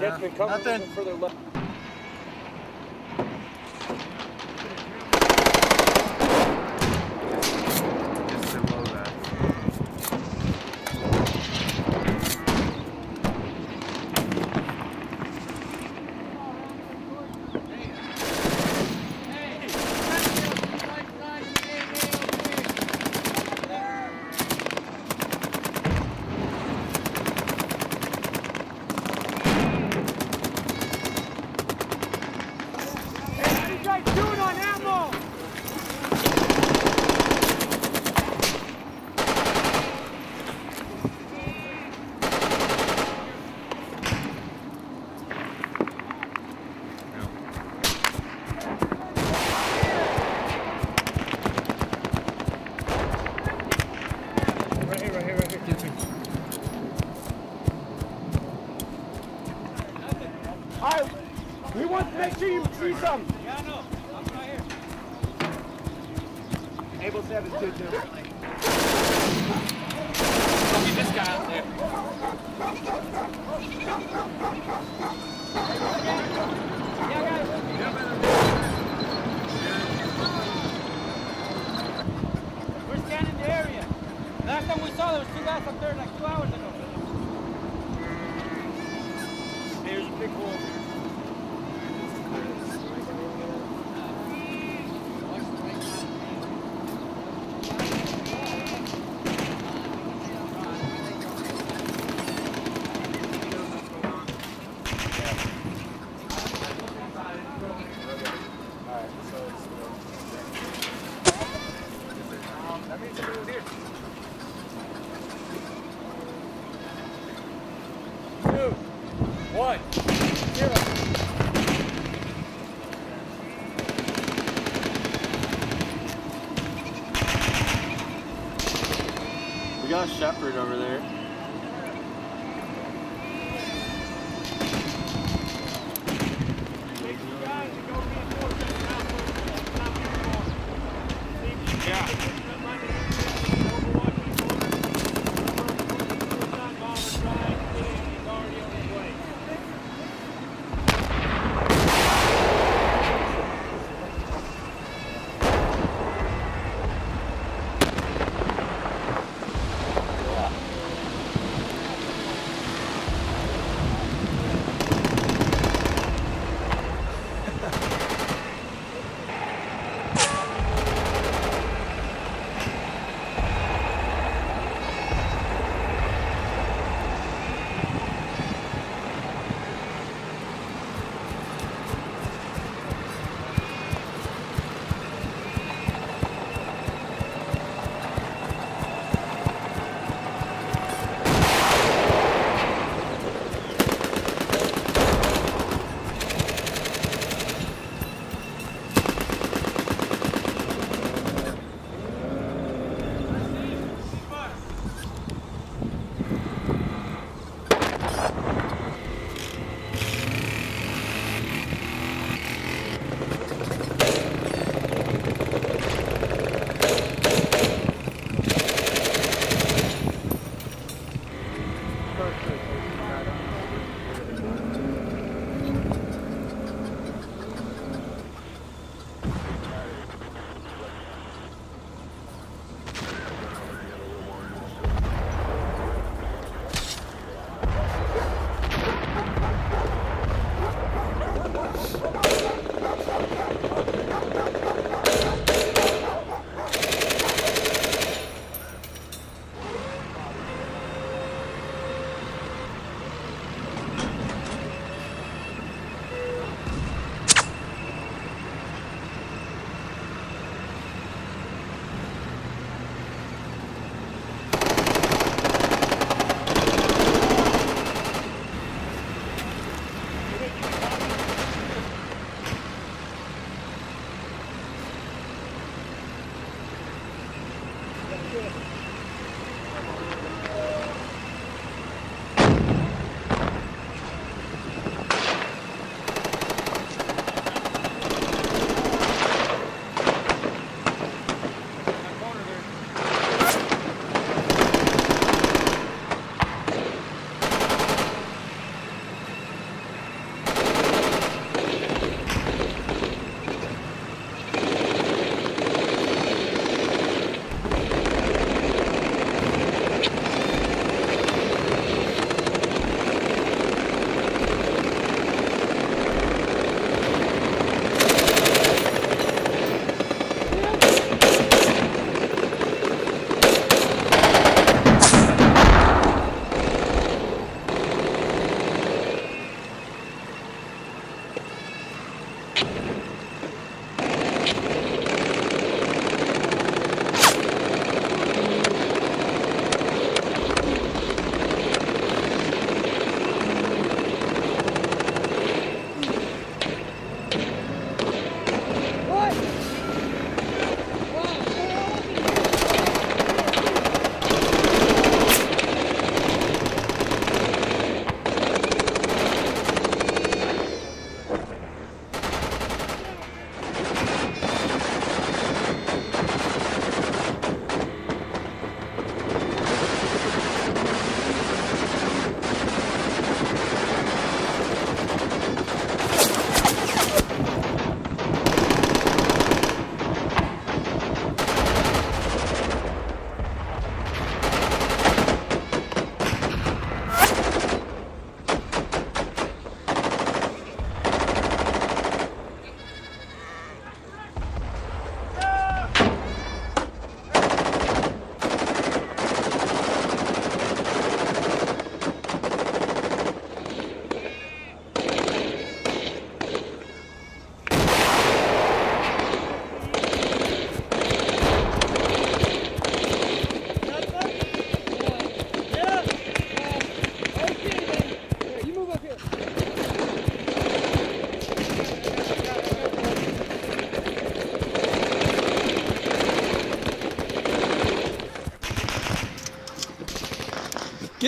Deathman, cover Nothing. for their left. We're scanning the area. Last time we saw there was two guys up there like awkward over there.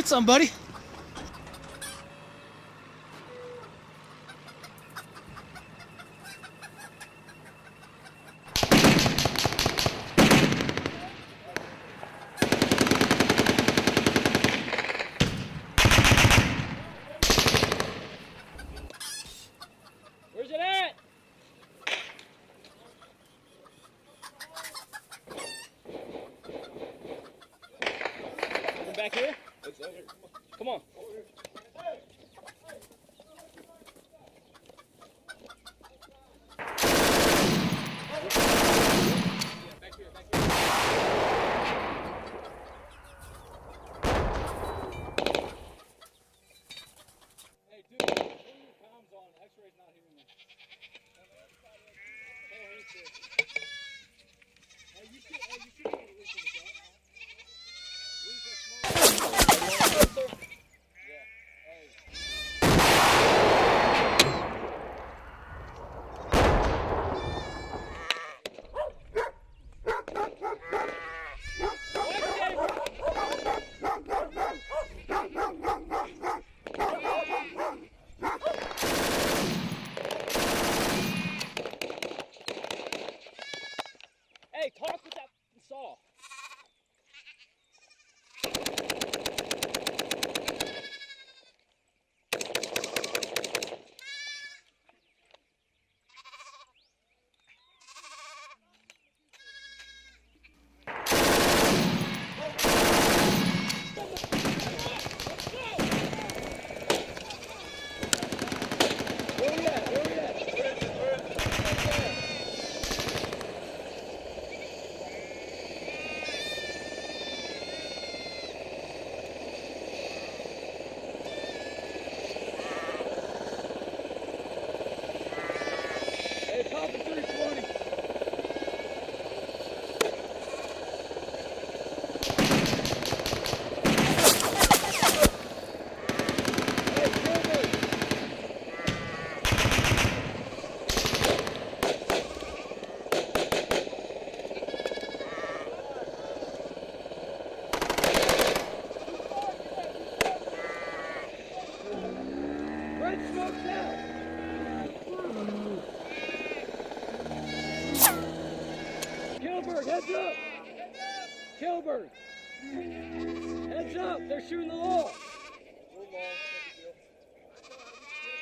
get some, buddy.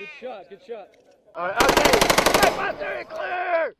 Good shot, good shot. All right, okay. Right, clear!